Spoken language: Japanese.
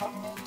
あ